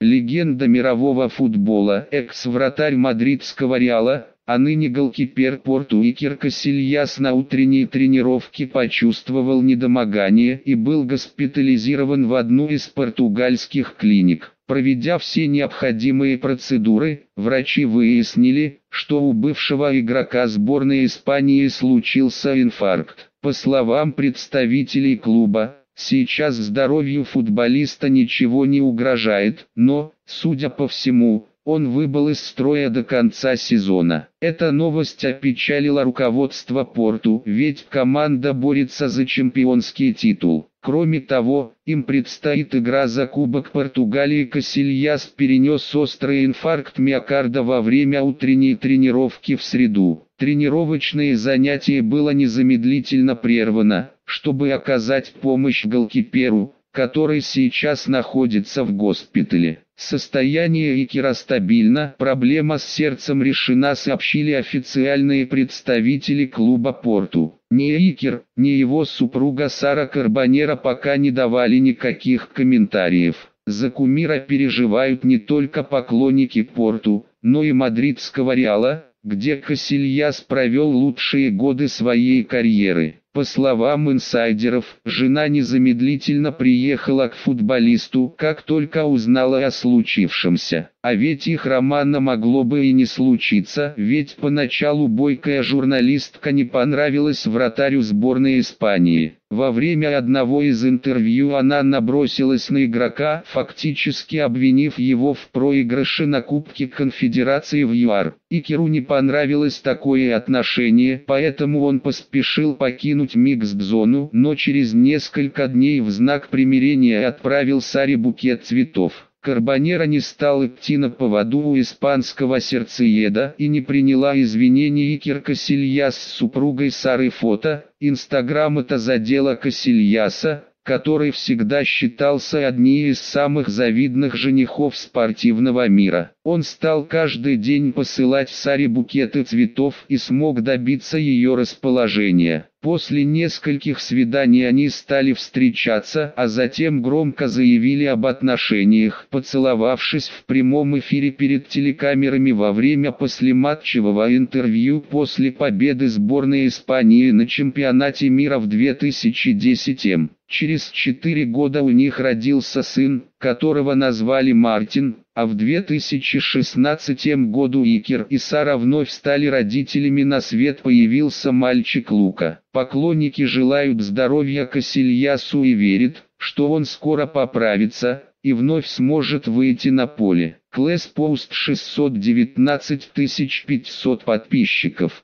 Легенда мирового футбола, экс-вратарь мадридского Реала, а ныне голкипер Порту Икер Касильяс на утренней тренировке почувствовал недомогание и был госпитализирован в одну из португальских клиник. Проведя все необходимые процедуры, врачи выяснили, что у бывшего игрока сборной Испании случился инфаркт. По словам представителей клуба, Сейчас здоровью футболиста ничего не угрожает, но, судя по всему, он выбыл из строя до конца сезона. Эта новость опечалила руководство Порту, ведь команда борется за чемпионский титул. Кроме того, им предстоит игра за Кубок Португалии. Касильяс перенес острый инфаркт миокарда во время утренней тренировки в среду. Тренировочное занятие было незамедлительно прервано, чтобы оказать помощь голкиперу, который сейчас находится в госпитале. Состояние Икера стабильно, проблема с сердцем решена сообщили официальные представители клуба Порту. Ни Икер, ни его супруга Сара Карбонера пока не давали никаких комментариев. За кумира переживают не только поклонники Порту, но и мадридского Реала, где Касильяс провел лучшие годы своей карьеры. По словам инсайдеров, жена незамедлительно приехала к футболисту, как только узнала о случившемся. А ведь их романа могло бы и не случиться, ведь поначалу бойкая журналистка не понравилась вратарю сборной Испании. Во время одного из интервью она набросилась на игрока, фактически обвинив его в проигрыше на Кубке Конфедерации в ЮАР. Икеру не понравилось такое отношение, поэтому он поспешил покинуть микс-зону, но через несколько дней в знак примирения отправил Саре букет цветов. Карбонера не стал идти на поводу у испанского сердцееда и не приняла извинений Икер Касильяс с супругой Сары фото. Инстаграм это задело Касильяса, который всегда считался одним из самых завидных женихов спортивного мира. Он стал каждый день посылать Саре букеты цветов и смог добиться ее расположения. После нескольких свиданий они стали встречаться, а затем громко заявили об отношениях, поцеловавшись в прямом эфире перед телекамерами во время послематчевого интервью после победы сборной Испании на чемпионате мира в 2010 -м. Через четыре года у них родился сын, которого назвали Мартин, а в 2016 году Икер и Сара вновь стали родителями на свет появился мальчик Лука. Поклонники желают здоровья Касильясу и верят, что он скоро поправится, и вновь сможет выйти на поле. Клэс Пост 619 500 подписчиков.